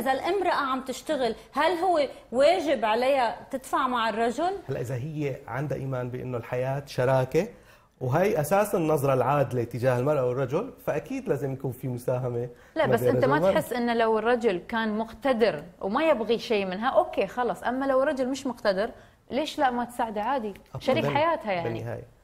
إذا الامرأة عم تشتغل هل هو واجب عليها تدفع مع الرجل؟ هلأ إذا هي عندها إيمان بإنه الحياة شراكة وهي أساس النظرة العادلة تجاه المرأة والرجل فأكيد لازم يكون في مساهمة لا بس أنت ما تحس انه لو الرجل كان مقتدر وما يبغي شيء منها أوكي خلص. أما لو الرجل مش مقتدر ليش لا ما تساعده؟ عادي. شريك حياتها يعني. بالنهاية.